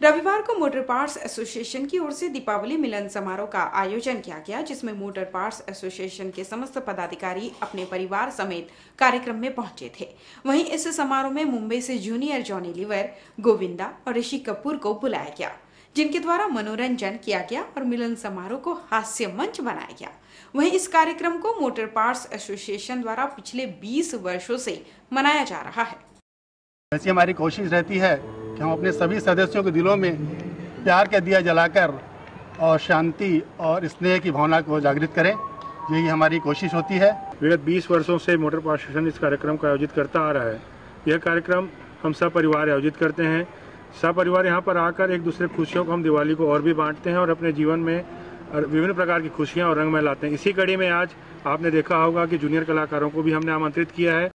रविवार को motor parts association की ओर से दीपावली मिलन समारोह का आयोजन किया गया, जिसमें मोटर पार्ट्स एसोसिएशन के समस्त पदाधिकारी अपने परिवार समेत कार्यक्रम में पहुँचे थे। वहीं इस समारोह में मुंबई से जूनियर जॉनी लिवर, गोविंदा और ऋषि कपूर को बुलाया गया, जिनके द्वारा मनोरंजन किया गया और मिलन समारोह को हास्य मंच बनाया गया। वहीं इस कार्यक्रम को मोटर पार्ट्स एसोसिएशन द्वारा पिछले 20 वर्षों से मनाया जा रहा है। ऐसी हमारी कोशिश रहती है कि हम अपने सभी सदस्यों के दिलों में प्यार का दिया जलाकर और शांति और स्नेह की भावना को जागृत करें। यही हमारी कोशिश होती है। विगत 20 वर्षों से मोटर पार्क इस कार्यक्रम का आयोजित करता आ रहा है। यह कार्यक्रम हम सब परिवार आयोजित करते हैं। सब परिवार यहाँ पर आकर एक दूसरे खुशियों को हम दिवाली को और भी बांटते हैं और अपने जीवन में विभिन्न प्रकार की खुशियाँ और रंग में लाते हैं। इसी कड़ी में आज आपने देखा होगा कि जूनियर कलाकारों को भी हमने आमंत्रित किया है।